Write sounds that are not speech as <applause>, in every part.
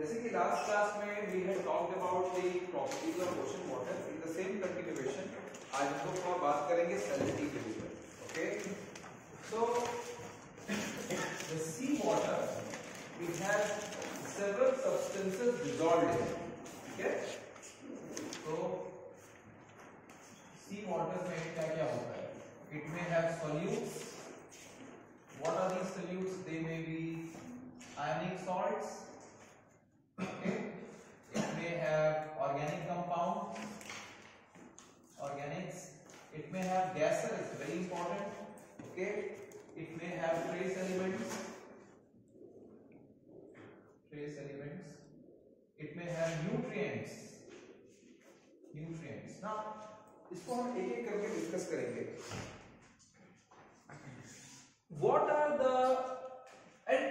जैसे कि last class में we had talked about the properties of ocean water in the same continuation आज हम लोग बात करेंगे सैलिनिटी के ऊपर okay so the sea water have several substances dissolved in it ठीक है तो सी वाटर में क्या क्या होता है? It may have solutes. What are these solutes? They may be ionic salts. Okay it may have organic compounds organics it may have gases very important okay it may have trace elements trace elements it may have nutrients nutrients now इसको हम एक एक करके discuss करेंगे what are the and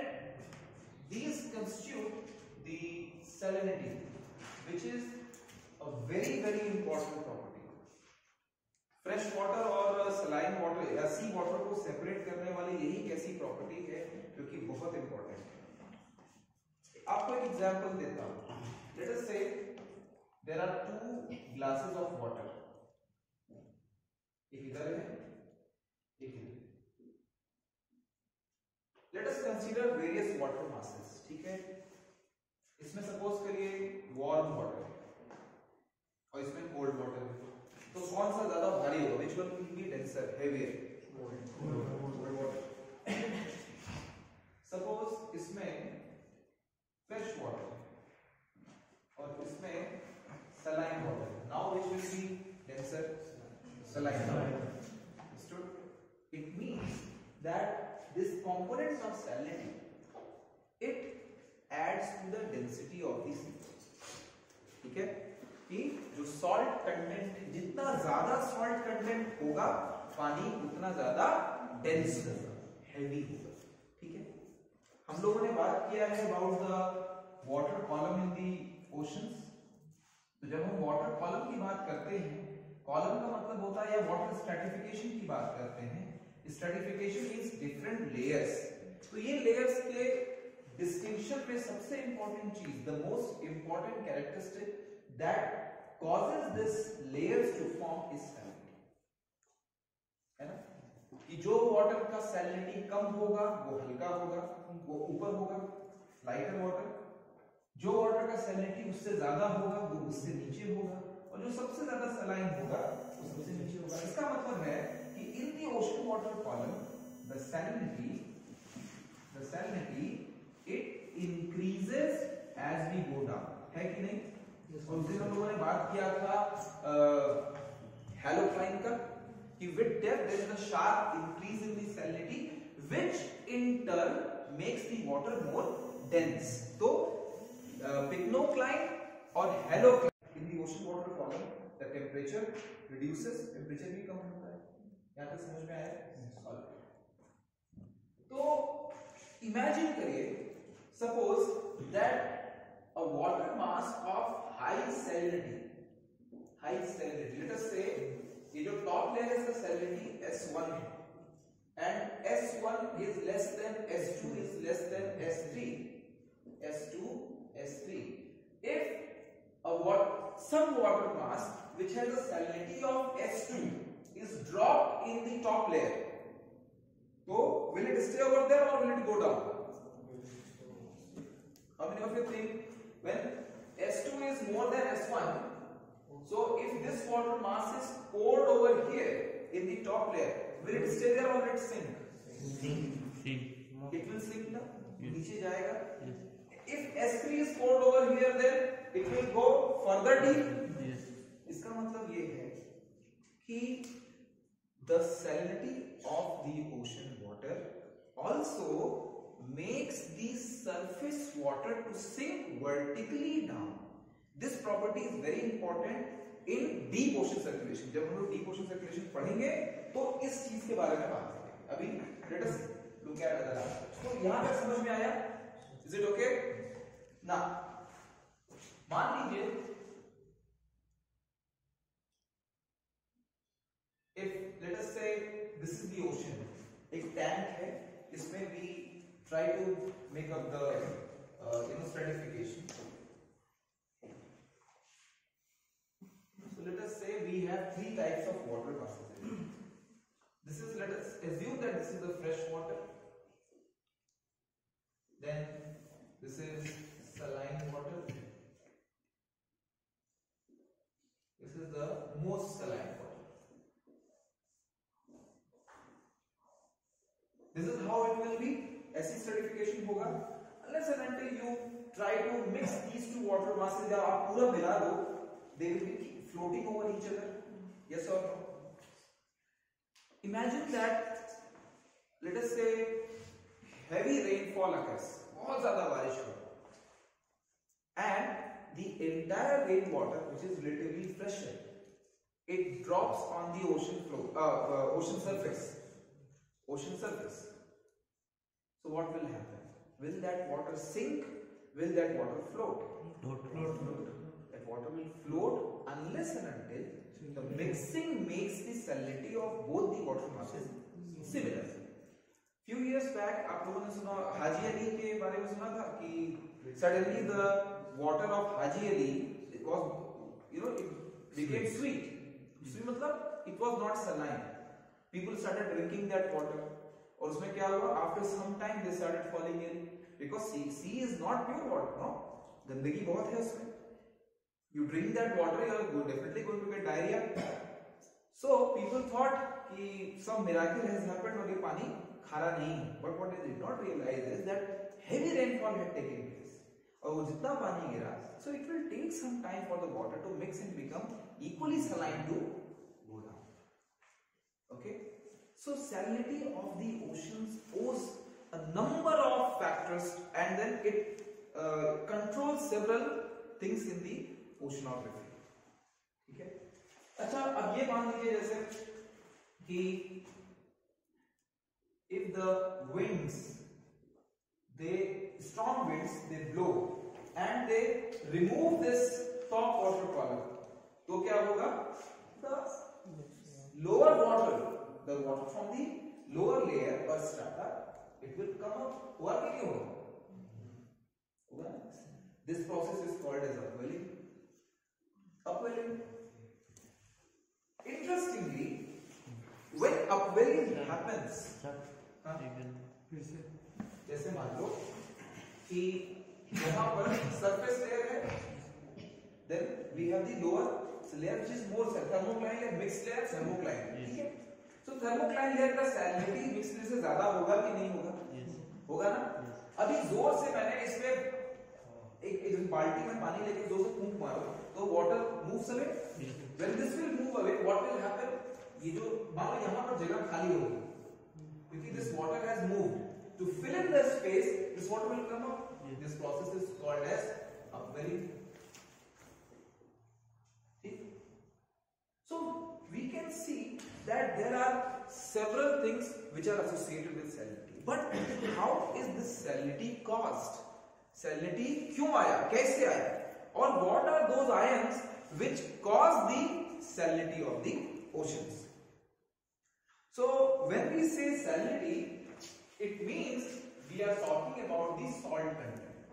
these constitute the salinity, which is a very very important property. Fresh water और saline water या sea water को separate करने वाली यही एक ऐसी प्रॉपर्टी है जो कि बहुत इंपॉर्टेंट है। आपको एक एग्जांपल देता हूँ। Let us say there are two glasses of water एक इधर है, एक इधर। Let us consider various water masses ठीक है? इसमें सपोज़ करिए वार्म वाटर और इसमें कोल्ड वाटर तो कौन सा ज़्यादा भारी होगा? Which one will be denser heavier cold water suppose इसमें फ्रेश वाटर और इसमें saline water now which will be denser saline understood it means that this components of salinity it adds to the density of the sea ठीक है कि जो salt content जितना ज़्यादा salt content होगा, पानी उतना ज़्यादा डेंस होगा हैवी होगा, ठीक है? हम लोगों ने बात किया है about the water column in the oceans तो जब हम वाटर कॉलम की बात करते हैं कॉलम का मतलब होता है या वाटर स्ट्रेटिफिकेशन की बात करते हैं। स्ट्रेटिफिकेशन मींस डिफरेंट लेयर्स तो ये लेयर्स के डिस्टिंक्शन में सबसे important cheese the most important characteristic that causes this layers to form is salinity है ना? कि जो वाटर का सैलिनिटी कम होगा वो हल्का होगा वो ऊपर होगा लाइटर वाटर जो वाटर का सैलिनिटी उससे ज़्यादा होगा वो उससे नीचे होगा। और जो सबसे ज़्यादा सलाइन होगा वो सबसे नीचे होगा। इसका मतलब है कि in the ocean water column the salinity the salinity it increases as we go down है कि नहीं? और उस दिन हम लोगों ने बात किया था हेलोक्लाइन का। कि with depth there is a sharp increase in the salinity which in turn makes the water more dense तो पिग्नोक्लाइन और halocline in the ocean water column the temperature reduces temperature भी कम होता है। यहाँ तक समझ में आया? तो इमेजिन करिए suppose that a water mass of high salinity high salinity, let us say ये जो टॉप लेयर है सैलरी S1 है। And S1 is less than S2 is less than S3 S2 S3 if a what some water mass which has a salinity of S2 is drop in the top layer तो will it stay over there और will it go down how many of you think when S2 is more than S1 so if this water mass is poured over here in the top layer will it stay there or will it sink sink Sink. it will sink ना Yes. नीचे जाएगा yes if S3 is poured over here then it will go further deep yes इसका मतलब ये है कि the salinity of the ocean water also makes the surface water to sink vertically down. This property is very important in deep ocean circulation जब हम लोग deep ocean circulation पढ़ेंगे तो इस चीज़ के बारे में बात करेंगे। अभी तो यहाँ तक समझ में आया? इज़ इट ओके ना मान लीजिए if let's say this is the ocean एक टैंक है इसमें we try to make up the you know stratification know stratification three types of water masses. this is let us assume that this is the fresh water. Then this is saline water. This is the most saline water. This is how it will be. ऐसी certification होगा unless and until you try to mix these two water masses या आप पूरा मिला दो they will be floating over each other. Yes or no? Imagine that let us say heavy rainfall occurs. बहुत ज्यादा बारिश हो and the entire rainwater which is relatively fresher it drops on the ocean floor uh, uh, ocean surface ocean surface so what will happen will that water sink will that water float Float. Float. that water will float unless and until the mixing makes the salinity of both the water masses similar few years back आप लोगों ने सुना हाजी अली के बारे में सुना था कि suddenly the water of Ali it was you know it became sweet sweet मतलब it was not saline people started drinking that water और उसमें क्या हुआ after some time they started falling ill because sea, sea is not pure water no गंदगी बहुत है उसमें you drink that water you are definitely going to get diarrhea so people thought कि some miracle has happened और ये पानी खारा नहीं है but what they did not realize is that heavy rainfall had taken place और वो जितना पानी गिरा so it will take some time for the water to mix and become equally saline to go down okay so salinity of the oceans owes a number of factors and then it uh, controls several things in the oceanography ठीक है? अच्छा अब ये मान लीजिए जैसे कि if the winds they strong winds they blow and they remove this top water column तो क्या होगा? The lower water the water from the lower layer पर starter it will come up हुआ नहीं होगा this process is called as upwelling upwelling. Interestingly when upwelling happens? जैसे मान लो कि यहाँ पर सरफेस लेयर है then we have the lower layer which is more thermocline या मिक्स्ड लेयर थर्मोक्लाइन ठीक है? सो थर्मोक्लाइन लेयर का सैलिनिटी मिक्स्ड लेयर से ज़्यादा होगा कि नहीं होगा? होगा ना? अभी ज़ोर से मैंने इसमें एक एक बाल्टी में पानी लेके ज़ोर से फूंक मारो तो water moves away when this will move away what will happen ये जो मान लो यहाँ पर जगह खाली होगी क्योंकि this water has moved to fill in the space this water will come up this process is called as upwelling See? so we can see that there are several things which are associated with salinity but how is this salinity caused salinity क्यों आया? कैसे आया? और what are those ions which cause the salinity of the ocean so when we say salinity it means we are talking about the salt content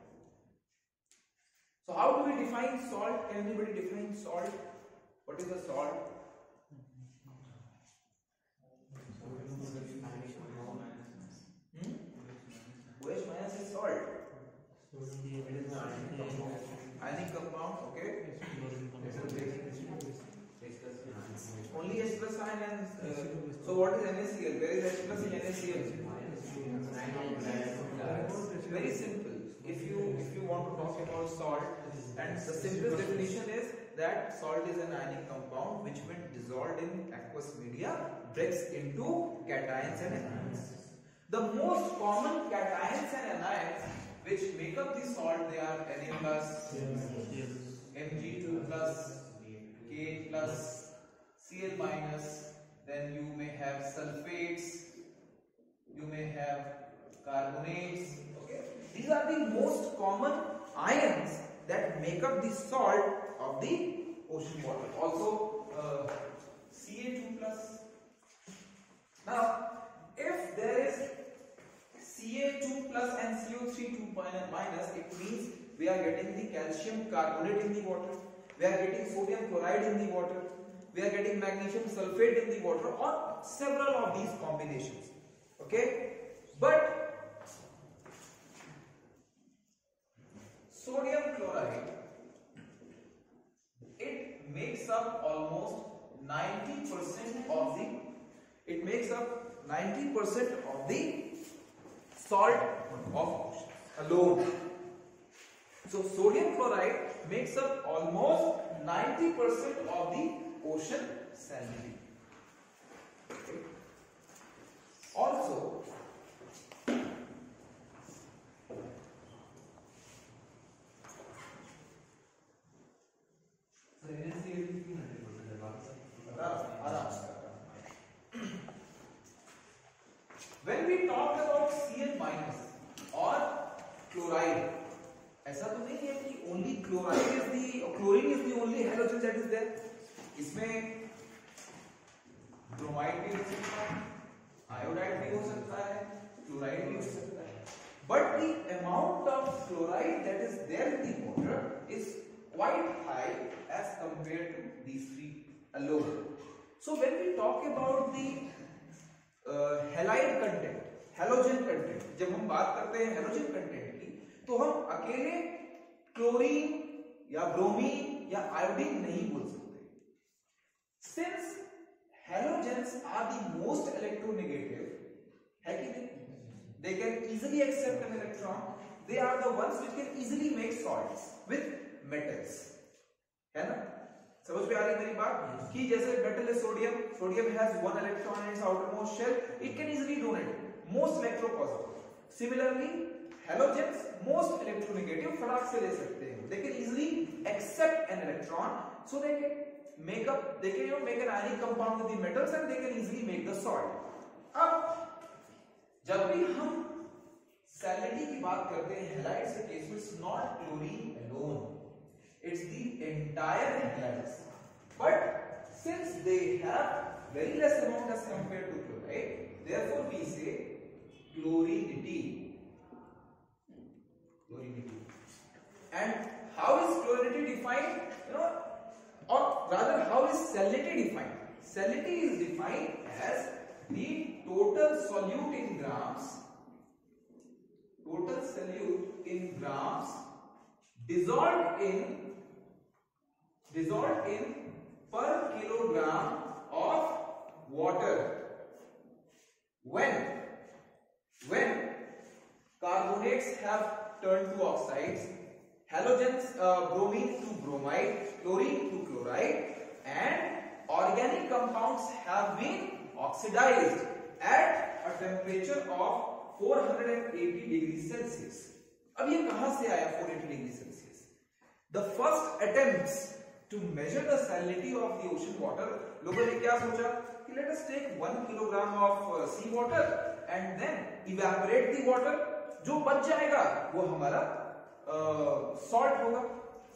so how do we define salt can you be define salt what is the salt Ionic compound, okay? Only H plus ion and uh, so what is NaCl? Where is H plus in NaCl? Very simple. If you if you want to talk about salt, and the simplest definition is that salt is an ionic compound which when dissolved in aqueous media breaks into cations and anions. The most common cations and anions which make up the salt they are Na plus, Mg2 plus, K plus, Cl minus, then you may have sulfates, you may have carbonates. Okay, these are the most common ions that make up the salt of the ocean water. Also, uh, Ca2 plus. Now, if there is Ca2 plus and CO3 2 minus, it means we are getting the calcium carbonate in the water. We are getting sodium chloride in the water. we are getting magnesium sulfate in the water or several of these combinations okay but sodium chloride it makes up almost 90% of the it makes up 90% of the salt of alone so sodium chloride makes up almost 90% of the ocean salinity okay. also when we talk about Cl minus or chloride ऐसा तो नहीं है कि only chloride is the chlorine is the only halogen that is there इसमें bromide भी हो सकता है iodide भी हो सकता है chloride भी हो सकता है but the amount of chloride that is there in the water is quite high as compared to these three alone so when we talk about the halide content halogen content जब हम बात करते हैं halogen content की तो हम अकेले chlorine या ब्रोमीन या आयोडीन नहीं बोल सकते। Since halogens are the most electronegative है कि नहीं? They can easily accept an electron they are the ones which can easily make salts with metals है ना? समझ में आ रही मेरी बात? कि जैसे मेटल है sodium sodium has one electron in its outermost shell it can easily donate most electropositive similarly halogens most electronegative फटाक से ले सकते हैं। They can easily accept an electron so they can make up they can you make an ionic compound with the metals and they can easily make the salt अब जब भी हम salinity की बात करते हैं हैलाइड्स के केस में it's not chlorine alone it's the entire halides but since they have very less amount as compared to chloride therefore we say chlorinity chlorinity and how is chlorinity defined? You know or rather how is salinity defined? Salinity is defined as the total solute in grams. Total solute in grams dissolved in dissolved in per kilogram of water when when carbonates have turned to oxides halogens uh, bromine to bromide chlorine to chloride and organic compounds have been oxidized at a temperature of 480 degrees celsius अब ये कहां से आया 480 degree Celsius the first attempts To measure the salinity of the ocean water लोगों ने क्या सोचा कि let us take one kilogram of sea water and then evaporate water जो बच जाएगा वो हमारा सॉल्ट uh, होगा।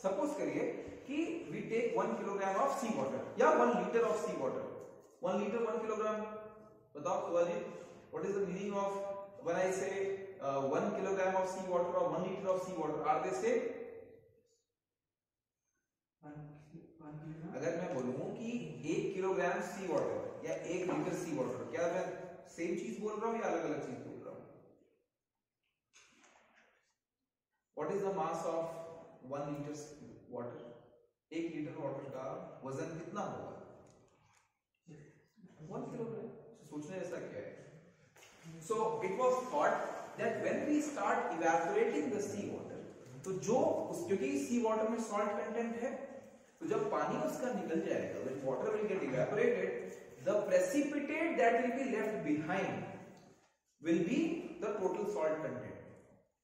सपोज़ करिए कि we take one kilogram of sea water या one litre of sea water one litre one kilogram बताओ what is the meaning of one I say one kilogram of sea water और one litre of sea water are they same एक kilogram sea water या एक litre सी water क्या मैं same चीज़ बोल रहा हूँ या अलग अलग चीज़ बोल रहा हूँ? What is the mass of one litre water एक लीटर वाटर का वज़न कितना होगा? वन किलोग्राम सोचने ऐसा क्या है? So it was thought that when we start evaporating the sea water तो जो उस क्योंकि सी वाटर में सॉल्ट कंटेंट है तो जब पानी उसका निकल जाएगा when water will get evaporated the precipitate that will be left behind will be the total salt content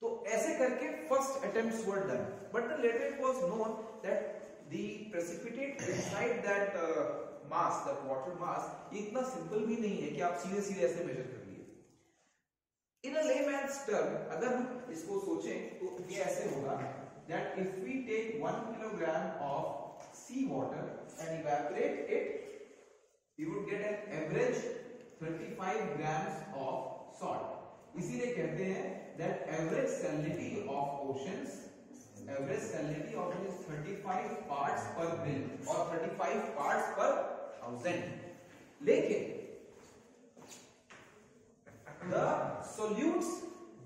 तो ऐसे करके first attempts were done but the later it was known that the precipitate inside that mass that water mass इतना simple भी नहीं है कि आप सीधे सीधे ऐसे मेजर कर लिए। इन अ लेमैन्स टर्म अगर हम इसको सोचें तो ये ऐसे होगा that if we take 1 kilogram of sea water and evaporate it, you would get an average 35 grams of salt. इसीलिए कहते हैं that average salinity of oceans, average salinity of it is 35 parts per bill or 35 parts per thousand लेकिन the solutes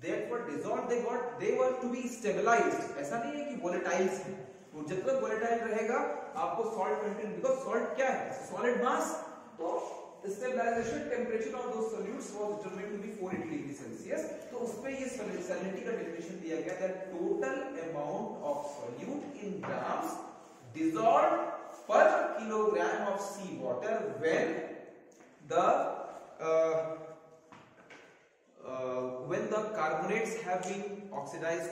that were dissolved they got they were to be stabilized ऐसा नहीं है कि volatiles हैं तो तक वोलेटाइल रहेगा, आपको सॉल्ट कंटेंट बिकॉज़ सॉल्ट क्या है? सॉलिड मास तो stabilisation temperature of those solute was determined to be four eighty degree Celsius तो उसमें ये सैलिनिटी का डेफिनेशन दिया गया था total amount of solute in grams dissolve per kilogram of sea water when the when the carbonates have been oxidise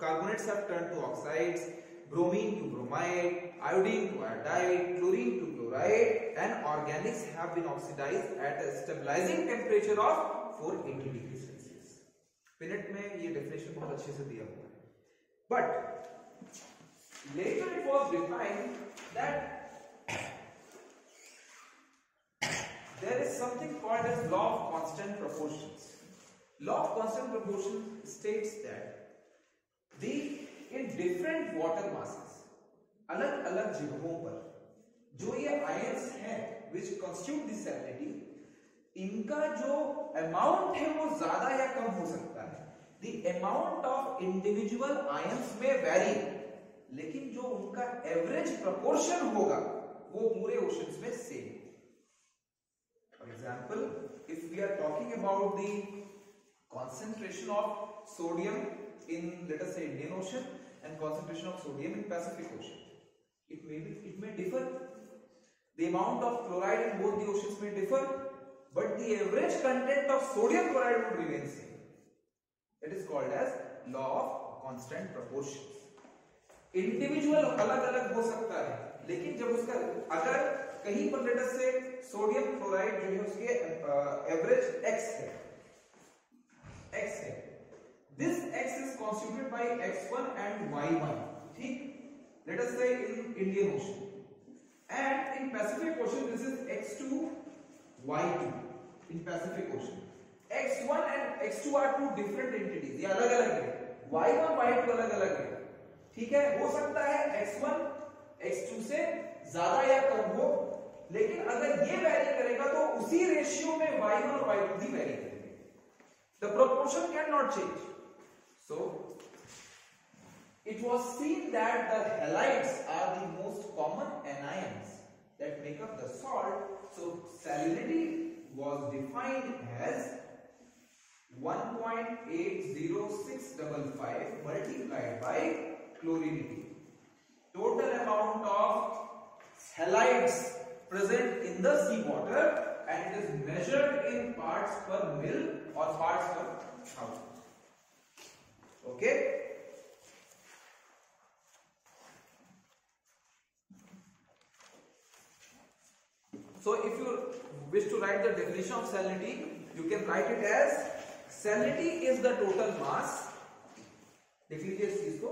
carbonates have turn to oxides bromine to bromide, iodine to iodide, chlorine to chloride, and organics have been oxidized at a stabilizing temperature of 480 degree Celsius. Pinnett में ये definition बहुत अच्छे से दिया हुआ है. But later it was defined that there is something called as law of constant proportions. Law of constant proportion states that the in different water masses अलग अलग जगहों पर जो ये आयन है विच कॉन्स्ट्यूट दिस इनका जो अमाउंट है वो ज़्यादा या कम हो सकता है the amount of individual ions में वेरी लेकिन जो उनका एवरेज प्रपोर्शन होगा वो पूरे ओशन में same for example if we are talking about the concentration of sodium in let's say Indian Ocean and concentration of sodium in Pacific Ocean. It may be it may differ. The amount of chloride in both the oceans may differ, but the average content of sodium chloride would remain same. It is called as law of constant proportions. Individual अलग अलग हो सकता है लेकिन जब उसका अगर कहीं पर लेटर से सोडियम क्लोराइड जो है उसके एवरेज एक्स है x है this x is constituted by x1 and y1 ठीक let us say in indian ocean and in pacific ocean this is x2 y2 in pacific ocean x1 and x2 are two different entities ये अलग अलग है y1 y2 अलग अलग है ठीक है हो सकता है x1 x2 से ज़्यादा या कम हो लेकिन अगर ये वैरी करेगा तो उसी रेशियो में y1 और y2 भी वैरी करेंगे The proportion cannot change. So, it was seen that the halides are the most common anions that make up the salt. So, salinity was defined as 1.80655 multiplied by chlorinity. Total amount of halides present in the seawater and it is measured in parts per mil or parts per thousand. Okay? So if you wish to write the definition of salinity, you can write it as salinity is the total mass. देख लीजिए इस चीज को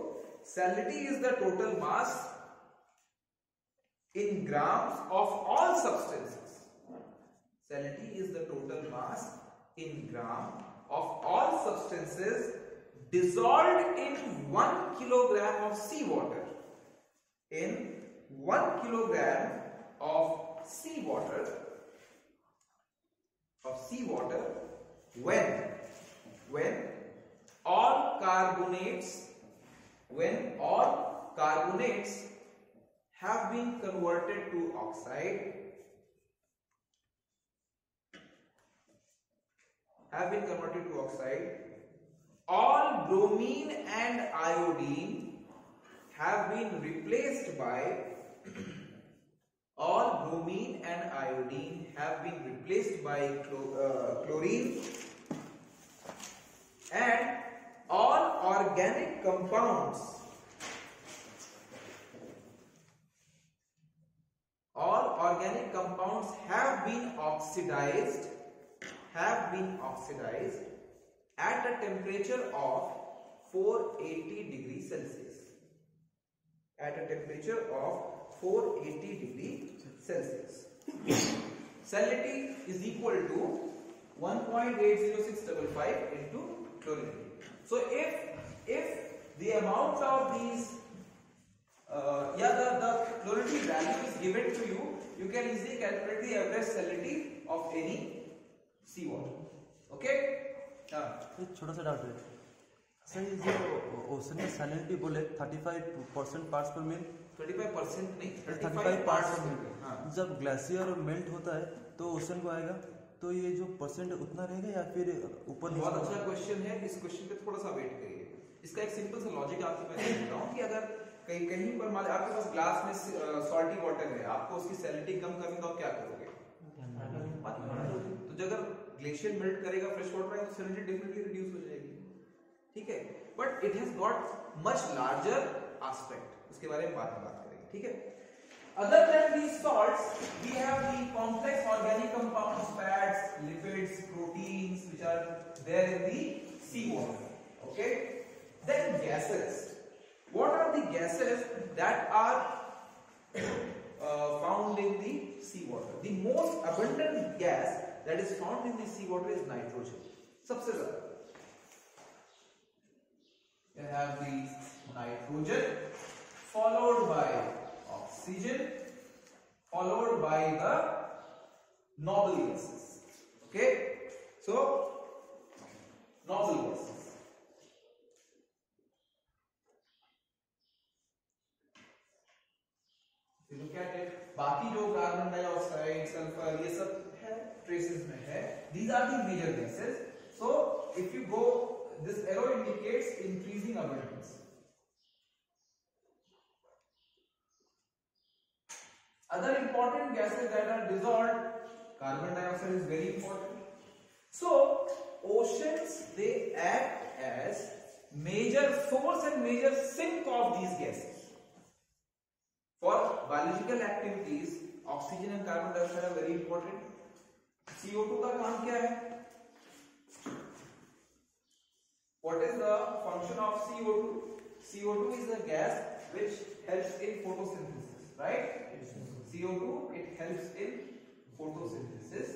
salinity is the total mass in grams of all substances. Salinity is the total mass in gram of all substances dissolved in 1 kilogram of seawater. In 1 kilogram of seawater of seawater when when all carbonates when all carbonates have been converted to oxide have been converted to oxide all bromine and iodine have been replaced by <clears throat> all bromine and iodine have been replaced by uh, chlorine and all organic compounds. All organic compounds have been oxidized have been oxidized at a temperature of 480 degrees celsius. At a temperature of 480 degree celsius. Salinity is equal to 1.80655 into chlorinity so if if the amount of these uh, yeah the, the chlorinity value is given to you you can easily calculate the average salinity of any seawater. okay छोटा सा doubt है। Sir ये जो ocean में salinity बोले 35 percent parts per मिल 35 percent नहीं 35 35 parts per मिल हाँ। जब ग्लेशियर मेल्ट होता है तो ओशन को आएगा। तो ये जो परसेंट उतना रहेगा या फिर ऊपर बहुत अच्छा क्वेश्चन है। इस क्वेश्चन पे थोड़ा सा वेट करिए। इसका एक सिंपल सा लॉजिक आपको समझ रहा हूँ कि अगर कहीं कहीं पर मान लीजिए आपके पास ग्लास में सॉल्टी वाटर है आपको उसकी सैलिनिटी कम करनी तो आप क्या करोगे? तो अगर ग्लेशियर मेल्ट करेगा, फ्रेश वाटर आएगा सैलिनिटी डेफिनेटली रिड्यूस हो जाएगी। ठीक है? But it has got much larger aspect उसके बारे में बाद में बात करेंगे। ठीक है? Other than these salts we have the complex organic compounds fats lipids proteins which are there in the sea water okay then gases what are the gases that are found in the sea water the most abundant gas that is found in the water is nitrogen सबसे ज़्यादा। You have the nitrogen followed by oxygen followed by the noble okay so noble क्या बाकी जो carbon dioxide sulphur ये सब है traces में है these are the major gases so if you go this arrow indicates increasing abundance other important gases that are dissolved carbon dioxide is very important so oceans they act as major source and major sink of these gases for biological activities oxygen and carbon dioxide are very important two का काम क्या है? What is the function of CO2? CO2 two is a gas which help in photosynthesis right CO two it help in photosynthesis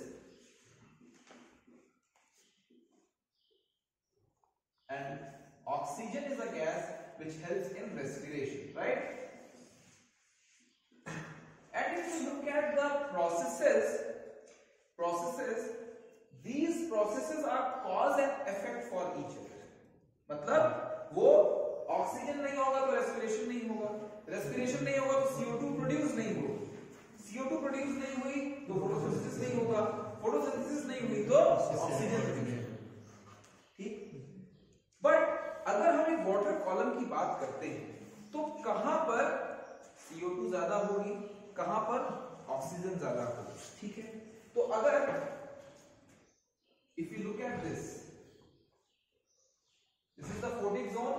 and oxygen is a gas which help in respiration right and if you look at the processes processes, these processes are cause and effect for each other. मतलब वो oxygen नहीं होगा तो respiration नहीं होगा। Respiration नहीं होगा तो CO2 प्रोड्यूस नहीं होगा। CO2 प्रोड्यूस नहीं हुई तो फोटोसिंथेसिस नहीं होगा। फोटोसिंथेसिस नहीं हुई तो ऑक्सीजन ठीक? बट अगर हम एक वाटर कॉलम की बात करते हैं तो कहाँ पर CO2 ज़्यादा होगी? कहाँ पर ऑक्सीजन ज़्यादा होगी? ठीक है? तो अगर if you look at this this is the photic zone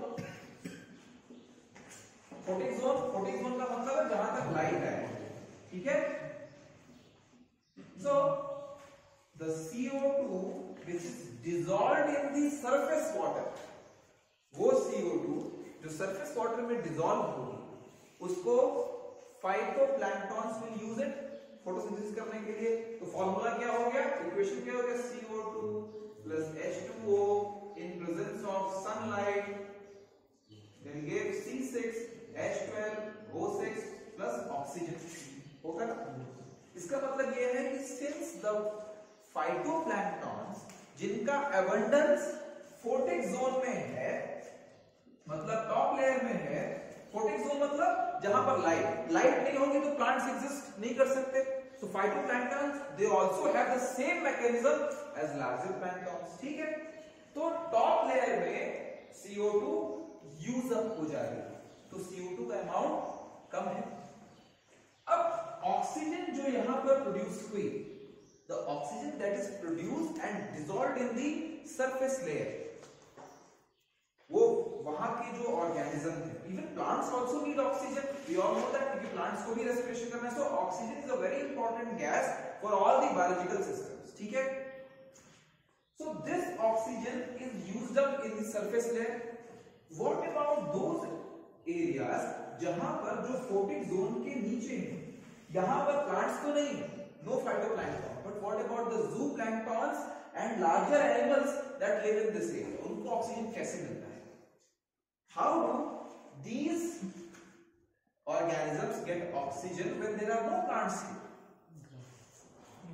photic zone photic zone का मतलब है जहाँ तक लाइट है। ठीक है? So the CO2 which is dissolved in the surface water, वो CO2 जो सरफेस वाटर में डिसॉल्व होगी, उसको phyto phytoplanktons will use it photosynthesis करने के लिए तो फॉर्मूला क्या हो गया? इक्वेशन क्या हो गया? CO2 plus H2O in presence of sunlight. Then give C6 H12 O6 plus oxygen. होगा इसका मतलब यह है कि सिंस द फाइटोप्लैंक्टॉन्स जिनका एबंडेंस फोटिक जोन में है मतलब टॉप लेयर में है फोटिक जोन मतलब जहाँ पर लाइट लाइट नहीं होगी तो प्लांट्स एग्जिस्ट नहीं कर सकते। So phytoplankton they also have the same mechanism as larger planktons ठीक है तो टॉप लेयर में CO2 यूज़ अप हो जाएगा तो CO2 का अमाउंट कम है अब ऑक्सीजन जो यहाँ पर प्रोड्यूस हुई the oxygen that is produced and dissolved in the surface layer वो वहाँ के जो ऑर्गेनिज्म है even plants also need oxygen we all know that क्योंकि प्लांट्स को भी रेस्पिरेशन करना है so oxygen is a very important gas for all the biological systems ठीक है? So this oxygen is used up in the surface layer what about those areas जहाँ पर जो फोटिक जोन के नीचे है? यहाँ पर प्लांट्स तो नहीं है no phytoplankton but what about the zooplankton and larger animals that live in this area उनको ऑक्सीजन कैसे मिलता है? How do these organisms get oxygen when there are no plants here?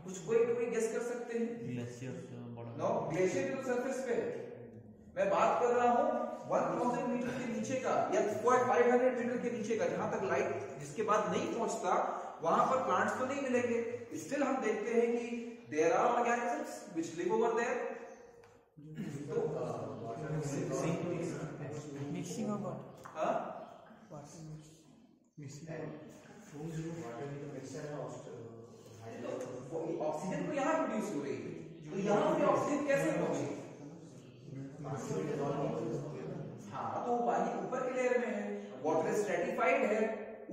कुछ कोई कोई गेस कर सकते हैं? ग्लेशियर बड़ा नो ग्लेशियर तो सरफेस पे मैं बात कर रहा हूँ 1000 मीटर के नीचे का या 500 मीटर के नीचे का जहाँ तक लाइट जिसके बाद नहीं पहुँचता वहाँ पर प्लांट्स तो नहीं मिलेंगे। स्टिल हम देखते हैं कि there are organisms which live over there Mixing of what? हाँ What? ऑक्सीजन तो यहाँ प्रोड्यूस हो रही है। तो यहाँ पे ऑक्सीजन कैसे पहुँची हाँ तो वो पानी ऊपर के लेयर में है वाटर स्ट्रेटिफाइड है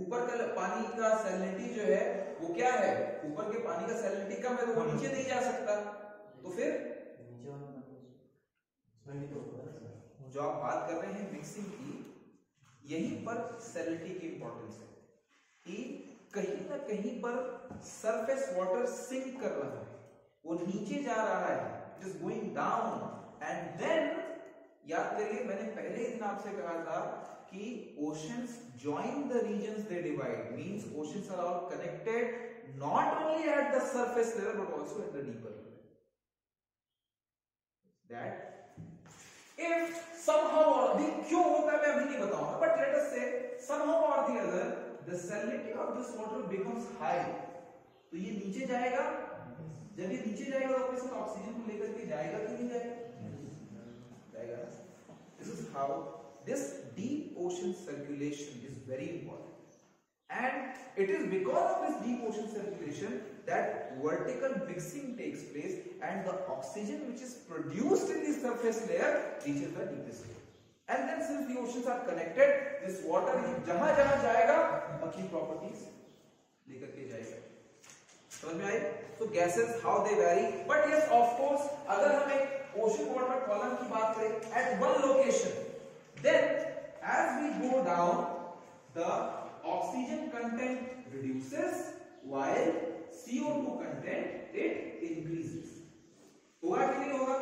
ऊपर का पानी का सैलिनिटी जो है वो क्या है? ऊपर के पानी का सैलिनिटी कम है तो वो नीचे नहीं जा सकता। तो फिर? जो आप बात कर रहे हैं मिक्सिंग की, यही पर सेलिटी की इंपॉर्टेंस है। कि कहीं ना कहीं पर सरफेस वाटर सिंक कर रहा है। वो नीचे जा रहा है it is going down and then याद करिए, मैंने पहले दिन आपसे कहा था कि oceans join the region they divide means oceans are all connected not only at the surface level but also at the deeper level that if somehow or the क्यों होता है, मैं अभी नहीं बताऊँगा but let us say somehow or the other the salinity of this water becomes high तो ये नीचे जाएगा? जब ये नीचे जाएगा तो अपने ऑक्सीजन को लेकर के जाएगा कि नहीं जाएगा? जाएगा this is how this deep ocean circulation is very important and it is because of this deep ocean circulation that vertical mixing takes place and the oxygen which is produced in the surface layer reaches the deepest layer and then since the oceans are connected this water जहाँ जहाँ जाएगा अपनी properties लेकर के जाएगा समझ में आई तो gases how they very but yes of course अगर हम एक ओशन वाटर कॉलम की बात करें at one location then as we go down the oxygen content reduces while CO2 content it increases होगा कि नहीं होगा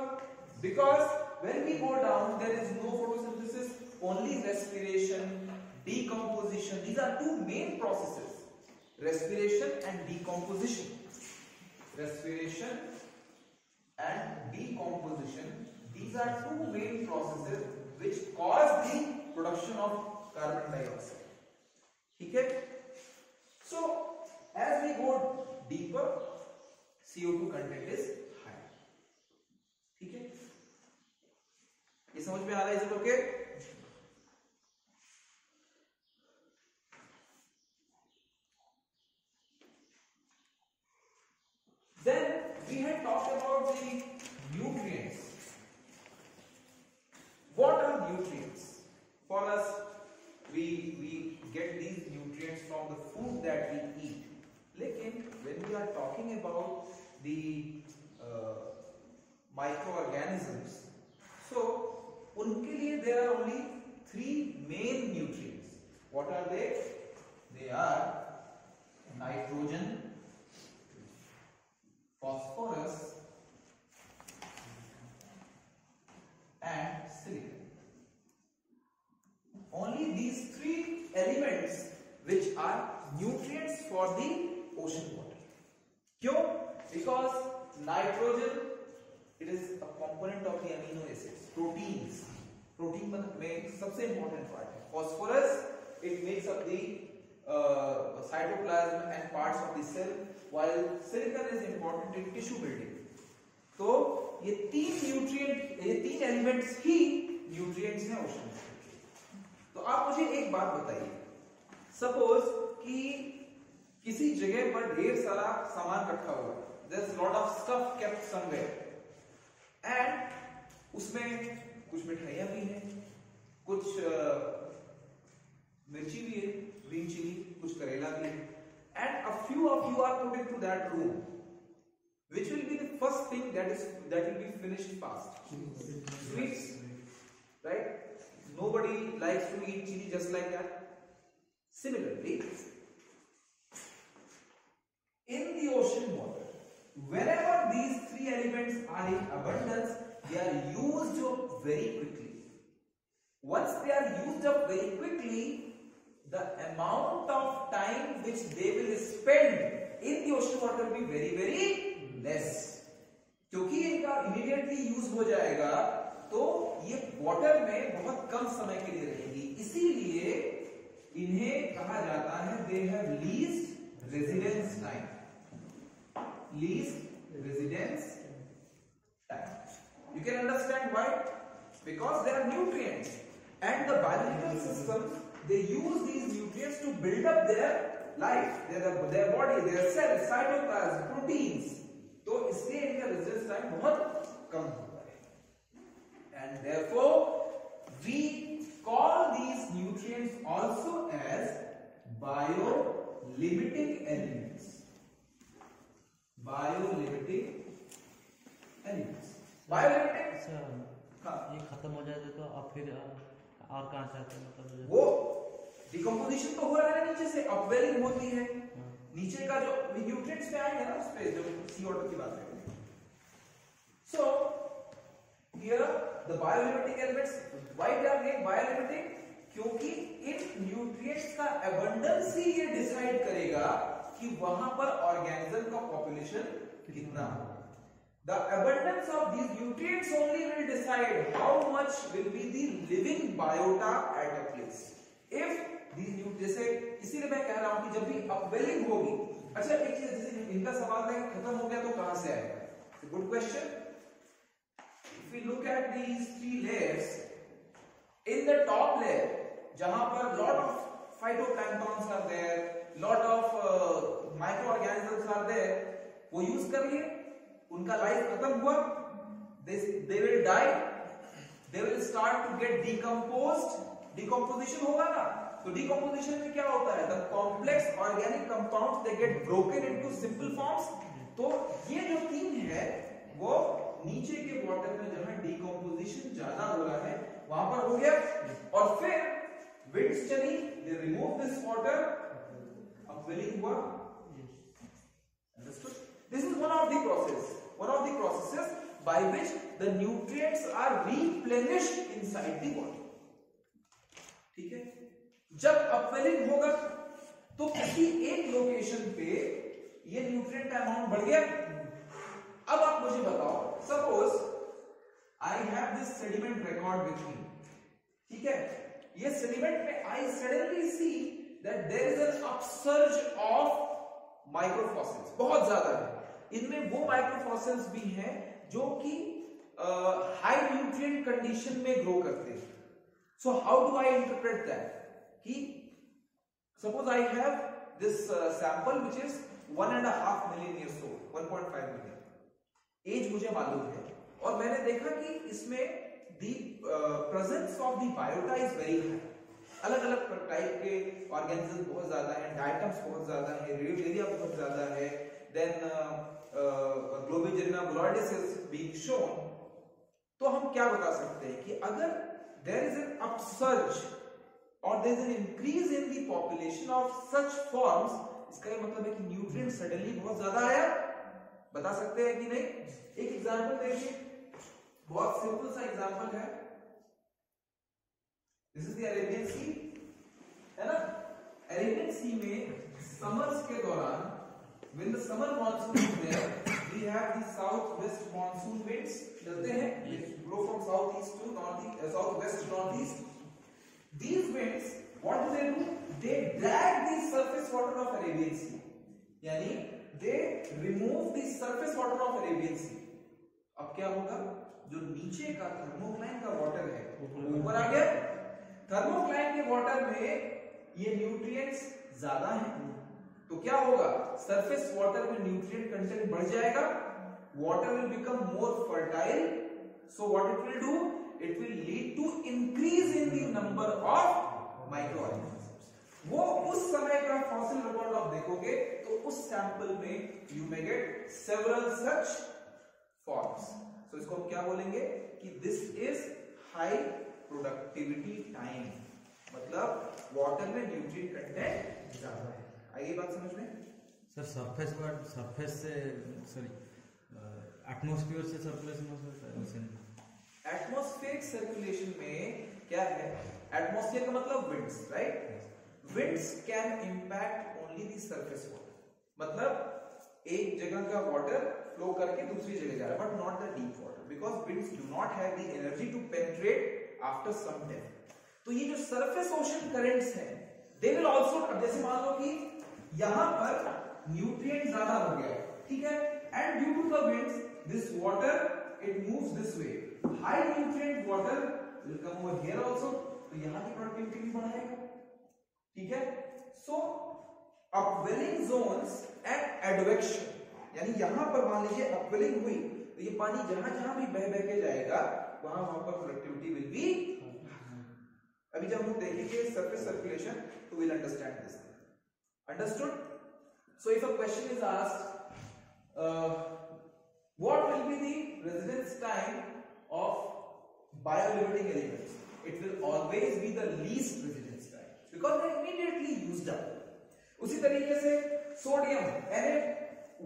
because when we go down there is no photosynthesis only respiration decomposition these are two main processes respiration and decomposition respiration and decomposition these are two main processes which cause the production of carbon dioxide ठीक है so as we go deeper two content is high ठीक है? ये समझ में आ रहा है इसे okay then we have talked about are nutrients for us we we get these nutrients from the food that we eat लेकिन when we are talking about the microorganism so उनके लिए there are only three main nutrient what are they they are nitrogen phosphorus proteins. Protein मतलब में सबसे important part है. Phosphorus it makes up the uh, cytoplasm and parts of the cell while silicon is important in tissue building तो ये तीन nutrient ये तीन elements ही न्यूट्रिएंट्स हैं ओशन तो आप मुझे एक बात बताइए सपोज़ कि किसी जगह पर ढेर सारा सामान रखा हुआ है lot of stuff kept somewhere and उसमें कुछ मिठाइया भी है, कुछ मिर्ची भी है ग्रीन चिली कुछ करेला भी है। And a few of you are putting to that room which will be the first thing that is that will be finished fast sweets right nobody likes to eat chilli just like that similarly in the ocean water wherever these three elements are in they are used up very quickly once they are used up very quickly the amount of time which they will spend in the ocean water will be very very less क्योंकि इनका immediately use हो जाएगा तो ये water में बहुत कम समय के लिए रहेगी इसीलिए इन्हें कहा जाता है they have least residence time least residence you can understand why because there are nutrients and the biological system they use these nutrients to build up their life their their body their cells cytoplasm proteins तो इसलिए इनका residence time बहुत कम होता है and therefore we call these nutrients also as biolimiting elements biolimiting elements biolimiting हाँ। ये खत्म हो जाए तो अब फिर और कहाँ से आते हैं? मतलब वो डिकम्पोजिशन तो हो रहा है नीचे से अपवेलिंग होती है। हाँ। नीचे का जो न्यूट्रिएंट्स में आएँगे ना उस पे जो की बात so here the biolimiting elements why they are name biolimiting क्योंकि इन न्यूट्रिएंट्स का एबंडेंस ही ये डिसाइड करेगा कि वहाँ पर ऑर्गेनिज्म का पॉपुलेशन कितना होगा। The abundance of these nutrients only will decide how much will be the living biota at a place. If these nutrients, जैसे इसीलिए मैं कह रहा हूँ कि जब भी अपवेलिंग होगी अच्छा एक चीज़ जैसे इनका सवाल है खत्म हो गया तो कहाँ से आएगा good question if we look at these three layers in the top layer जहाँ पर lot of phytoplanktons are there lot of uh, microorganisms are there वो यूज़ कर लिए उनका लाइफ खत्म हुआ। They will die they will start to get decompose decomposition होगा ना? तो डीकम्पोजिशन में क्या होता है? The complex organic compound they get broken into simple forms तो ये जो थीम है वो नीचे के वॉटर में जो है डीकम्पोजिशन ज़्यादा हो रहा है वहाँ पर हो गया। और फिर विंड्स चली they remove this water upwelling हुआ। This is one of the process one of the processes by which the nutrients are replenished inside the water ठीक है? जब अपवेलिंग होगा तो किसी एक लोकेशन पे ये न्यूट्रिएंट अमाउंट बढ़ गया। अब आप मुझे बताओ suppose I have this sediment record with me ठीक है? ये सेडिमेंट में I suddenly see that there is an upsurge of microfossils बहुत ज़्यादा है। इनमें वो माइक्रोफॉसिल्स भी हैं जो कि हाई न्यूट्रिएंट कंडीशन में ग्रो करते हैं so how do I interpret that कि suppose I have this uh, sample which is one and a half million years old, 1.5 million. As मुझे मालूम है और मैंने देखा कि इसमें uh, presence of the biota is very high. अलग अलग टाइप के ऑर्गेनिज्म बहुत ज़्यादा है डाइटम्स बहुत ज़्यादा है रेडियोलेरिया बहुत ज़्यादा है then Globigerina bulloides is being shown तो हम क्या बता सकते हैं कि अगर देयर इज़ एन अपसर्ज और there is an increase in the population of such forms इसका ये मतलब है कि न्यूट्रिएंट सडनली बहुत ज़्यादा आया। बता सकते हैं कि नहीं? एक एग्जांपल देखिए। बहुत सिंपल सा एग्जांपल है। This is the Arabian sea है ना? अरेबियन सी में समर्स के दौरान when the summer monsoon is there we have the south west monsoon winds चलते हैं they blow from south east to north east uh, south west to north east these winds what do they do they drag the surface water of arabian sea यानी they remove the surface water of arabian sea अब क्या होगा जो नीचे का thermocline का water है ऊपर आ गया थर्मोक्लाइन के वाटर में ये न्यूट्रिएंट्स ज़्यादा हैं तो क्या होगा? सरफेस वाटर में न्यूट्रिएंट कंटेंट बढ़ जाएगा water will become more fertile so what it will do it will lead to increase in the number of microorganisms वो उस समय का फॉसिल रिकॉर्ड आप देखोगे तो उस सैंपल में you may get several such forms so इसको हम क्या बोलेंगे? कि this is high productivity time मतलब वाटर में न्यूट्रिएंट कंटेंट ज़्यादा है। आइए बात समझ में? सर सरफेस वर्ड सरफेस से सॉरी एटमॉस्फेयर से सर्कुलेशन एटमॉस्फेरिक सर्कुलेशन में क्या है? एटमॉस्फेयर का मतलब winds right winds can impact only the surface water. मतलब एक जगह का वाटर फ्लो करके दूसरी जगह जा रहा है but not the deep water because winds do not have the energy to penetrate after some depth तो ये जो सरफेस ओशन करंट्स हैं दे विल आल्सो जैसे मान लो कि यहाँ पर न्यूट्रिएंट ज़्यादा हो गया ठीक है? And due to the winds this water it moves this way high nutrient water will come over here also तो यहाँ की प्रोडक्टिविटी भी बढ़ाएगा ठीक है? So upwelling zones and advection यानी यहाँ पर मान लीजिए अपवेलिंग हुई तो ये पानी जहाँ जहाँ भी बह बह के जाएगा वहाँ वहाँ पर प्रोडक्टिविटी विल बी अभी जब हम देखेंगे सरफेस सर्कुलेशन तो will understand this understood so if a question is asked what will be the residence time of biolimiting elements it will always be the least residence time because they're immediately used up उसी तरीके से sodium Na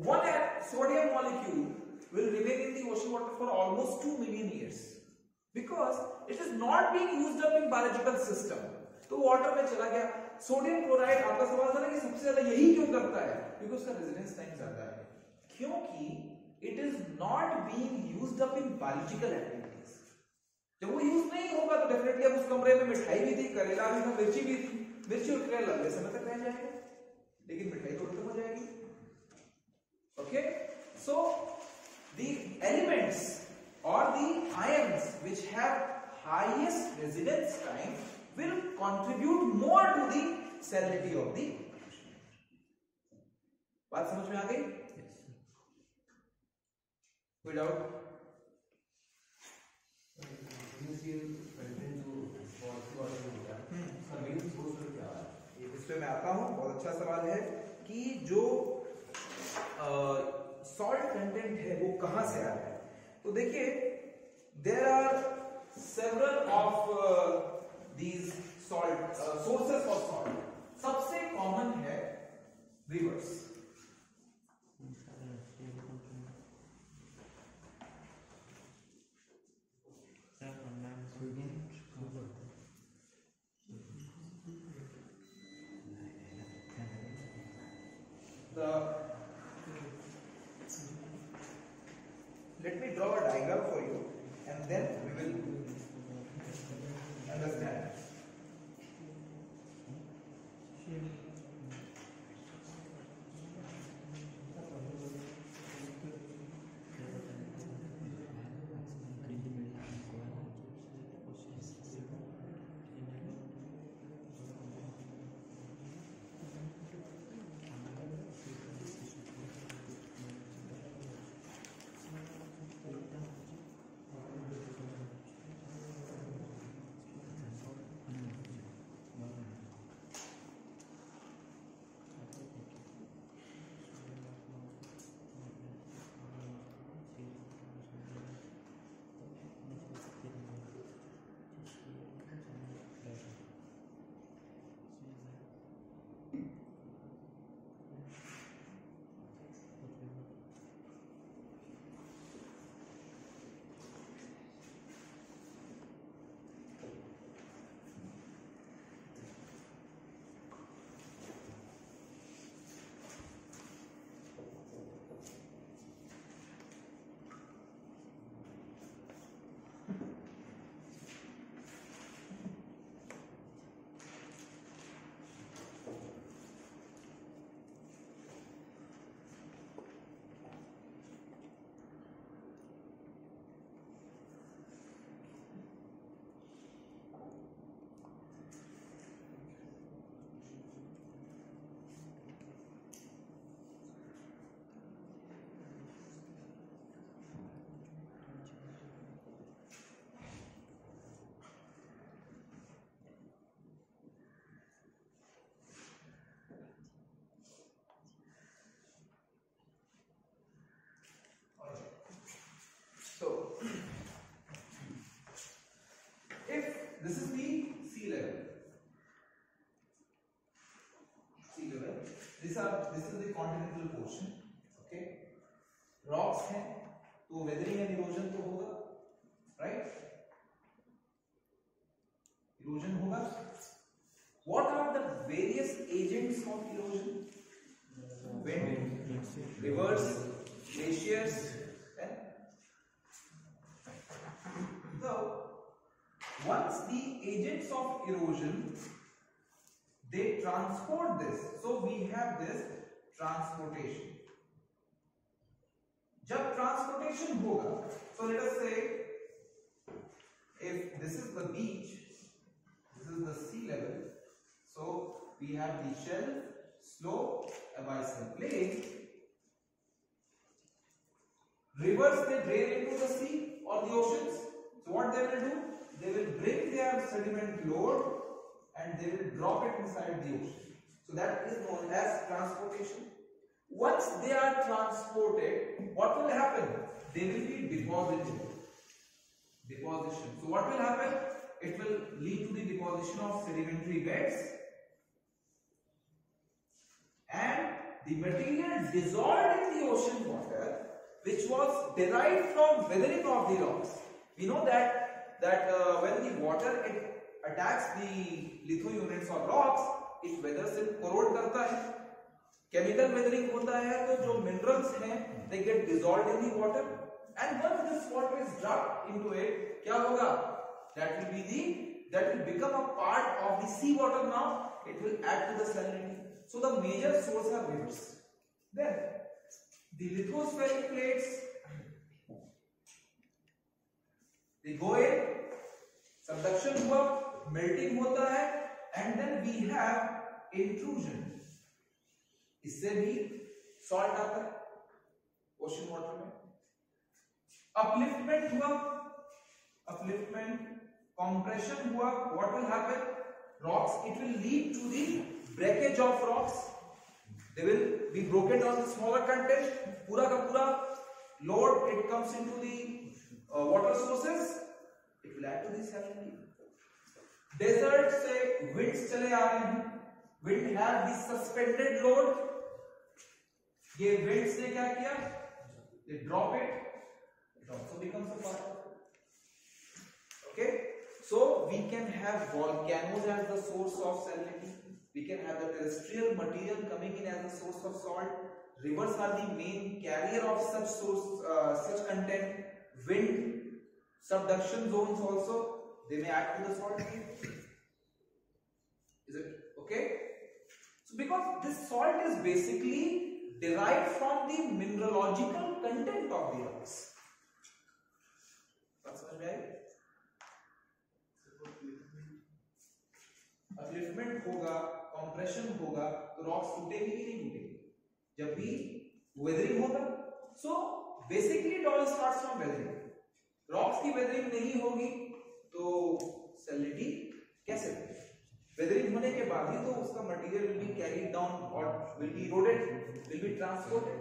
one sodium molecule will remain in the ocean water for almost 2 million years because it is not being used up in biological system तो water में चला गया sodium chloride आपका सवाल था ना कि सबसे ज़्यादा यही क्यों करता है? क्योंकि उसका रेजिडेंस टाइम ज़्यादा है। क्योंकि it is not being used up in biological activities जब वो यूज़ नहीं होगा तो डेफिनेटली अब उस कमरे में मिठाई भी थी, करेला भी था, मिर्ची भी थी। मिर्ची और करेला लंबे समय तक रह जाएगा। लेकिन मिठाई तो खत्म हो जाएगी। Okay so the elements or the ions which have highest residence time will contribute more to the salinity of the बात समझ में आ गई? कोई डाउट इस पे मैं आता हूँ। बहुत अच्छा सवाल है कि जो सॉल्ट कंटेंट है वो कहाँ से आ रहा है? तो देखिए there are several of these salt sources of salt सबसे कॉमन है rivers this is the sea level, sea level, these are this is the continental portion, erosion, they transport this. So we have this transportation. जब transportation होगा, so let us say if this is the beach, this is the sea level, so we have the shelf, slope, abyssal plain. Rivers they drain into the sea or the oceans. So what they will do? They will bring their sediment load and they will drop it inside the ocean. So that is known as transportation. Once they are transported, what will happen? They will be deposited. Deposition. So what will happen? It will lead to the deposition of sedimentary beds and the material dissolved in the ocean water which was derived from weathering of the rocks. We know that that uh, when the water it attacks the litho units or rocks, it weathers it corrode करता है. Chemical weathering होता है तो जो minerals हैं they get dissolved in the water and once this water is dropped into it, क्या होगा? That will be the that will become a part of the sea water now. It will add to the salinity. So the major source are rivers. Then the lithospheric plates देखो ये subduction हुआ melting होता है and then we have intrusion इससे भी salt आता है ocean water में. अपलिफ्टमेंट हुआ अपलिफ्टमेंट कॉम्प्रेशन हुआ what will happen rocks it will lead to the breakage of rocks they will be broken on the smaller content पूरा का पूरा load it comes into to the desert से wind चले आ रहे हैं। विंड है सस्पेंडेड लोड ये विंड्स ने क्या किया? They drop it also become so part okay so we can have volcanoes as the source of salinity we can have the terrestrial material coming in as the source of salt rivers are the main carrier of such source such content wind subduction zones also they may add to the salt game is it okay so because this salt is basically derived from the mineralogical content of the समझ में आई upliftment होगा compression होगा तो rocks टूटेंगे कि नहीं टूटेंगे जब भी weathering होगा so basically it all starts from weathering rocks की वेदरिंग नहीं होगी तो सैलिनिटी कैसे वेदरिंग होने के बाद ही तो उसका material will be carried down और will be eroded will be transported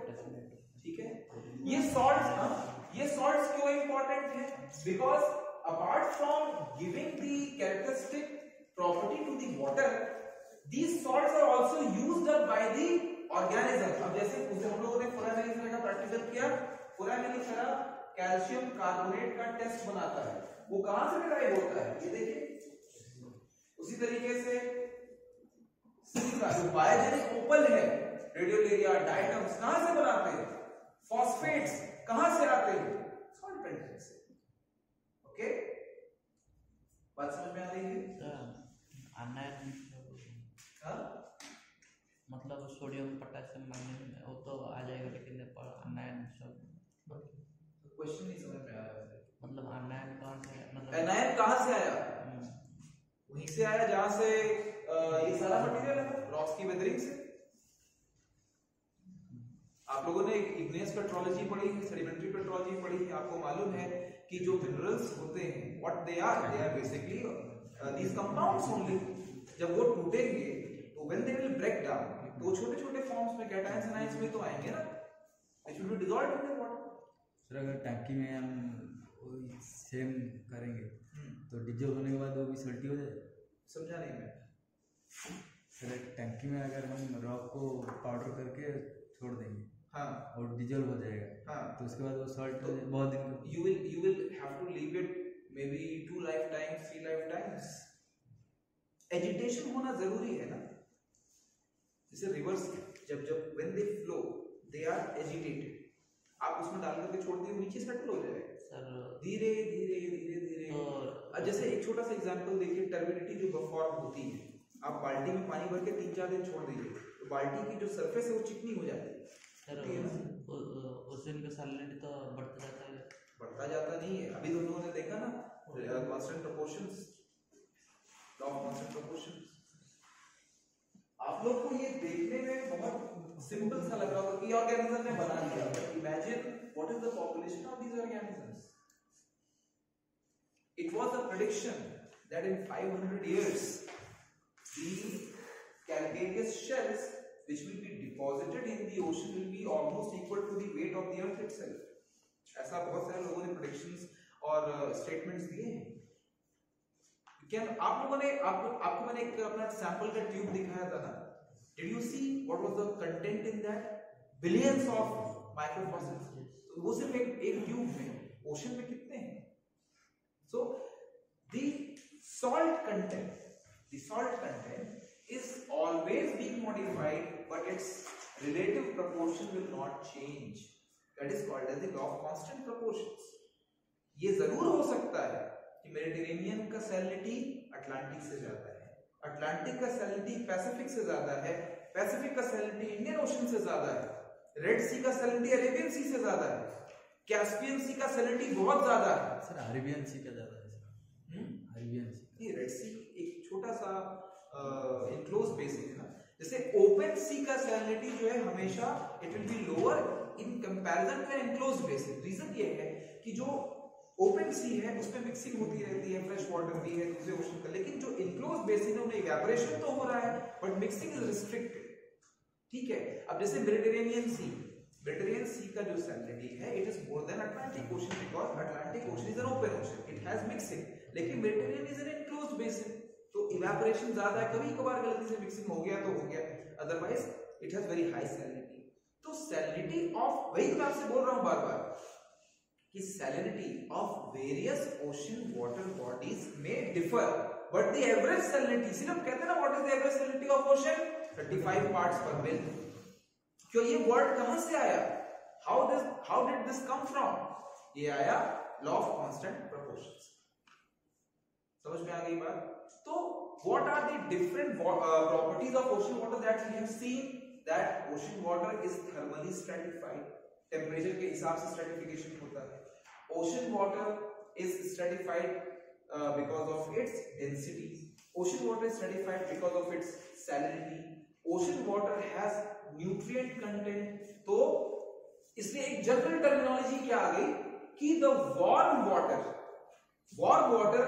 ठीक है? ये सॉल्ट्स ये सॉल्ट्स क्यों इंपॉर्टेंट है? Because apart from giving the characteristic property to the water, these salts are also used up by the organism. अब जैसे उसे हम लोगों ने फोरामेलिफेरा का प्रैक्टिकल किया फोरामेलिफेरा कैल्शियम कार्बोनेट का टेस्ट बनाता है। वो कहाँ से डिराइव होता है? ये देखिए। उसी तरीके से सिलिका जो बायोजेनिक ओपल है रेडियोलेरिया डायटम्स कहाँ से बनाते हैं? फॉस्फेट्स कहाँ से आते हैं? सॉल्ट कंटेंट से। ओके बात समझ में आ रही है? हाँ? मतलब सोडियम पोटेशियम मैग्नीशियम वो तो आ जाएगा लेकिन अनायन सब क्वेश्चन समझ में आया वैसे मतलब अनायन कहाँ से है? मतलब एनायन कहाँ से आया? वहीं से आया जहाँ से ये सारा मटेरियल है रॉक्स की वेदरिंग से। आप लोगों ने इग्नियस पेट्रोलॉजी पढ़ी है सेडिमेंट्री पेट्रोलॉजी पढ़ी है। आपको मालूम है कि जो मिनरल्स होते हैं what they are they are basically these compounds only जब वो टूटेंगे तो when they will break down तो छोटे छोटे फॉर्म्स में कैटायंस एनायंस में तो आएँगे ना। They should be dissolved in the water sir, अगर टैंकी में हम सेम करेंगे। तो डीजल होने के बाद वो भी सल्टी हो जाए। समझा नहीं मैं। सर एक टैंकी में अगर हम रॉक को पाउडर करके छोड़ देंगे हाँ। और डीजल हो जाएगा हाँ। तो उसके बाद वो सॉल्ट तो बहुत दिन को। you will you will have to leave it maybe two lifetimes three lifetimes agitation होना ज़रूरी है ना। जैसे रिवर्स जब जब when they flow they are agitated आप उसमें डाल करके छोड़ दिए नीचे सेटल हो जाएगा। धीरे धीरे धीरे धीरे। तो अब जैसे एक छोटा सा एग्जांपल देखिए टर्बिडिटी जो फॉर्म होती है आप बाल्टी में पानी भर के तीन चार दिन छोड़ दीजिए तो बाल्टी की जो सरफेस है वो चिकनी हो जाती है। सर ठीक ना? ओशन का सैलिनिटी तो बढ़ता जाता है। बढ़ता जाता नहीं है। अभी तुम लोगों ने देखा ना constant proportions law of constant proportions आप लोग को ये देखने में बहुत सिंपल सा लग रहा होगा कि ऑर्गेनिज्म ने बना लिया imagine what is the population of these organisms it was a prediction that in 500 years the calcareous shells which will be deposited in the ocean will be almost equal to the weight of the earth itself ऐसा बहुत सारे लोगों ने predictions और uh, statements दिए हैं। क्या आप लोगों ने, आपको आपको मैंने एक अपना सैंपल का ट्यूब दिखाया था ना। Did you see what was the content in that billions of microfossils तो वो सिर्फ़ एक एक ट्यूब में ओशन में कितने हैं? So the salt content the salt content is always being modified but it's relative proportion will not change that is called as the law of constant proportions ये ज़रूर हो सकता है कि मेडिटेरेनियन का सैलिनिटी अटलांटिक से ज़्यादा है। अटलांटिक का सैलिनिटी पैसिफिक से ज़्यादा है पैसिफिक का सैलिनिटी इंडियन ओशन से ज़्यादा है रेड सी का सैलिनिटी अरेबियन सी से ज़्यादा है कैस्पियन सी का सैलिनिटी बहुत ज़्यादा है। सर अरेबियन सी का ज़्यादा है सर। हम्म? अरेबियन सी ये रेड सी एक छोटा सा इनक्लोज बेसिन है ना? जैसे ओपन सी का सैलिनिटी जो है हमेशा it will be lower in comparison to enclose basin region ये है कि जो ओपन सी है उसमें मिक्सिंग होती रहती है फ्रेश वाटर भी है, दूसरे ओशन का। लेकिन जो इनक्लोज बेसिन है उनमें इवेपोरेशन तो हो रहा है बट मिक्सिंग इज़ रिस्ट्रिक्टेड ठीक है? अब जैसे मेडिटेरेनियन सी मेडिटेरियन सी का जो सैलिनिटी है it is more than Atlantic ocean because Atlantic ocean is an open ocean it has mixing लेकिन Mediterranean is an enclosed basin तो इवेपोरेशन ज़्यादा है, कभी कभार गलती से मिक्सिंग हो गया तो हो गया। Otherwise it has very high salinity तो सैलिनिटी ऑफ़ वही तो मैं आपसे बोल रहा हूँ बार बार कि salinity of various ocean water bodies में differ but the average salinity सिर्फ़ कहते हैं ना what is the average salinity of ocean 35 parts per mil क्यों? ये वर्ड कहाँ से आया? How this how did this come from ये आया लॉ ऑफ़ कांस्टेंट प्रोपोर्शंस समझ में आ गई बात? तो are the different uh, properties of ocean water that we have seen? That ocean water is thermally stratified. Temperature के हिसाब से स्ट्रेटिफिकेशन होता है। Ocean water is stratified because of its density ocean water is stratified because of its salinity ocean water has nutrient content तो इसलिए एक general terminology क्या आ गई? कि the warm water warm water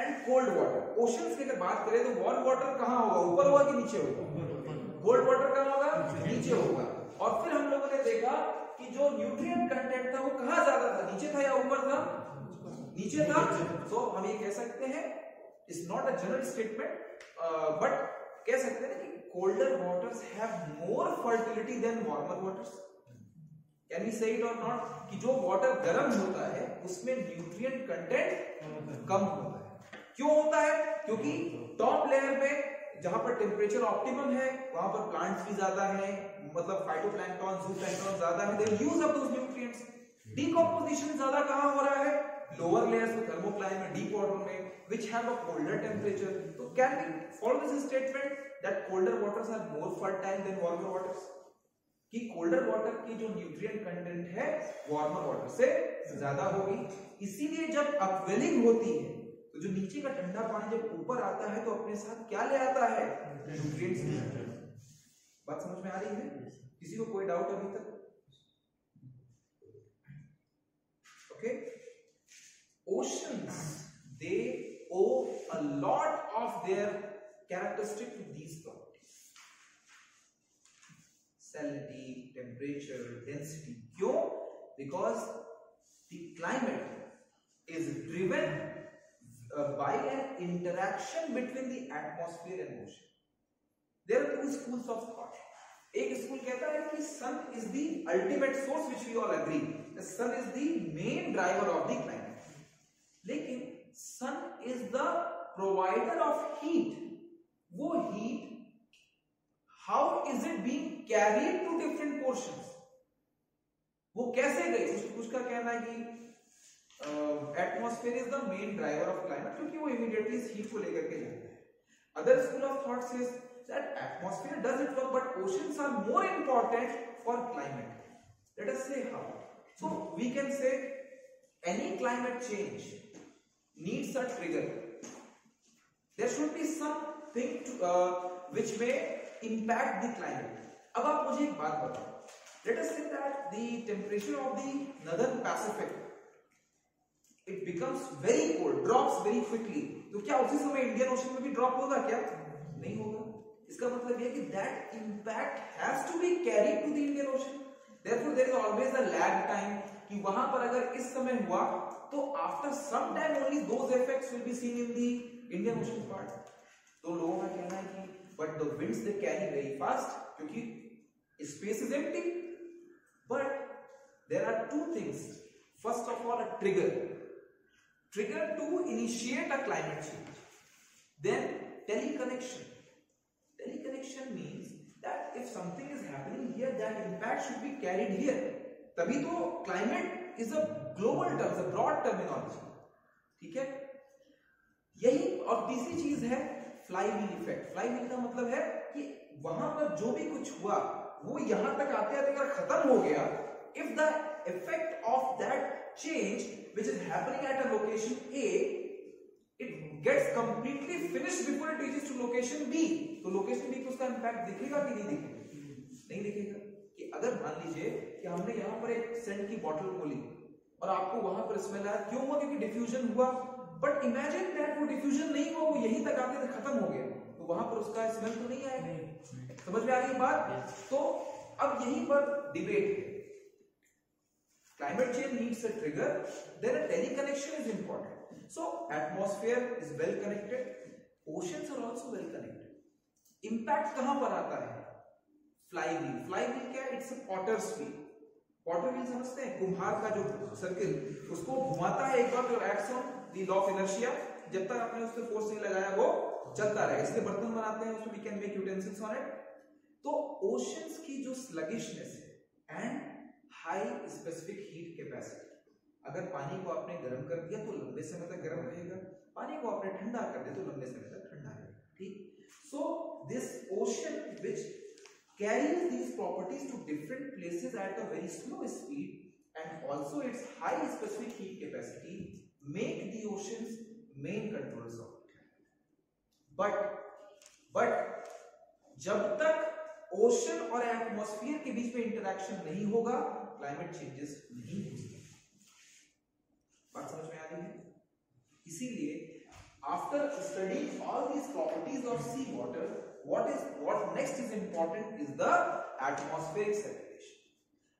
and cold water oceans की अगर बात करें तो वार्म वाटर कहाँ होगा? ऊपर होगा कि नीचे होगा? कोल्ड वाटर कहाँ होगा? नीचे होगा। और फिर हम लोगों ने देखा कि जो न्यूट्रिएंट कंटेंट था वो कहाँ ज़्यादा था? नीचे था या ऊपर था? नीचे था। तो हम ये कह सकते हैं it's not a general statement but कह सकते हैं कि colder waters have more fertility than warmer waters can we say it और नॉट कि जो वाटर गर्म होता है, उसमें न्यूट्रिएंट कंटेंट कम होता है। क्यों होता है? क्योंकि टॉप लेयर पे जहाँ पर टेम्परेचर ऑप्टिमम है, वहाँ पर प्लांट्स भी ज़्यादा है मतलब फाइटोप्लैंक्टन जूप्लैंक्टन ज़्यादा है they use up those nutrients decomposition ज़्यादा कहाँ हो रहा है? लोअर लेयर्स में थर्मोक्लाइन में डीप वाटर में, which have a colder temperature. so can we follow this statement that colder waters are more fertile than warmer waters? कि colder water की जो न्यूट्रिएंट कंटेंट है वार्मर वाटर से ज़्यादा होगी। इसीलिए जब अपवेलिंग होती है तो जो नीचे का ठंडा पानी जब ऊपर आता है तो अपने साथ क्या ले आता है? न्यूट्रिएंट्स बात समझ में आ रही है? किसी को कोई डाउट अभी तक? Okay ocean they owe a lot of their characteristic to these properties salinity temperature density क्यों? Because the climate is driven by an interaction between the atmosphere and ocean there are two schools of thought. एक school कहता है कि sun is the ultimate source which we all agree sun is the main driver of the climate लेकिन sun is the provider of heat वो heat how is it being carried to different portions वो कैसे गई? उस, उसका कहना है कि atmosphere is the main driver of climate क्योंकि वो इमीडिएटली हीट को लेकर के जाता है। Other school of thought says that atmosphere does it work but oceans are more important for climate let us say how so we can say any climate change needs a trigger there should be something to, uh, which may impact the climate अब आप मुझे एक बात बताओ let us say that the temperature of the northern pacific it becomes very cold drops very quickly तो क्या उसी समय इंडियन ओशन में भी ड्रॉप होगा क्या नहीं होगा इसका मतलब यह कि that impact has to be carried to the indian ocean. Therefore, there is always a lag time कि वहाँ पर अगर इस समय हुआ तो after some time only those effects will be seen in the Indian ocean part तो लोगों का कहना है कि but the winds they carry very fast क्योंकि space is empty but there are two things first of all a trigger trigger to initiate a climate change. Then, teleconnection. Intention means that if something is happening here that impact should be carried here तभी तो climate is a global term a broad terminology ठीक है? यही और तीसरी चीज़ है flywheel effect flywheel का मतलब है कि वहाँ पर जो भी कुछ हुआ, वो यहाँ तक आते आते अगर खत्म हो गया if the effect of that change which is happening at a location A gets completely finished before it reaches to location B. तो location B को उसका impact दिखेगा कि नहीं दिखेगा? नहीं दिखेगा। कि अगर मान लीजिए कि हमने यहाँ पर एक सेंट की बॉटल खोली और आपको वहाँ पर स्मेल आया क्यों हुआ? क्योंकि डिफ्यूजन हुआ। बट इमेजिन दैट वो डिफ्यूजन नहीं हुआ वो यहीं तक आते तक खत्म हो गया। तो वहाँ पर उसका स्मेल तो नहीं आएगा समझ में आ रही बात? तो अब यहीं पर डिबेट है। Climate change needs a trigger then a teleconnection is important. So, atmosphere is well connected. Oceans are also well connected. Impact kahan par aata hai flywheel flywheel है? It's a potter's wheel potter wheel समझते हैं? कुम्हार का जो circle उसको घुमाता है एक बार जो acts on the law of inertia जब तक आपने उस पर फोर्स नहीं लगाया, वो चलता रहेगा इसलिए बर्तन बनाते हैं, उसमें we can make utensils on it तो ओशंस की जो स्लगिशनेस है एंड हाई स्पेसिफिक हीट अगर पानी को आपने गर्म कर दिया तो लंबे समय तक गर्म रहेगा। पानी को आपने ठंडा कर दिया तो लंबे समय तक ठंडा रहेगा, ठीक? So this ocean which carries these properties to different places at a very slow speed and also its high specific heat capacity make the ocean main controls of but but जब तक ओशन और atmosphere के बीच में interaction नहीं होगा climate changes नहीं होगा। बात समझ में आ रही है? इसीलिए after studying all these properties of sea water what is, what next is important is the atmospheric circulation.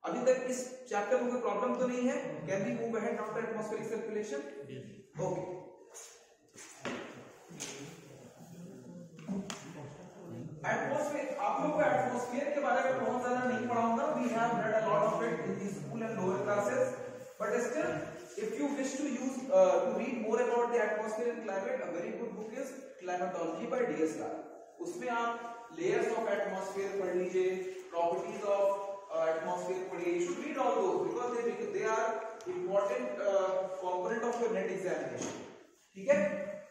अभी तक इस चैप्टर में कोई प्रॉब्लम तो नहीं है? Can we move ahead to atmospheric circulation okay atmosphere आप लोग को एटमॉस्फेयर के बारे में बहुत ज़्यादा नहीं पढ़ाऊँगा। We have read a lot of it in the school and lower classes but still if you wish to use uh, to read more about the atmosphere and climate a very good book is climatology by ds Lal उसमें आप layers of atmosphere पढ़ लीजिए properties of uh, atmosphere पढ़िए You should read all those because they they are important uh, component of your net examination. ठीक है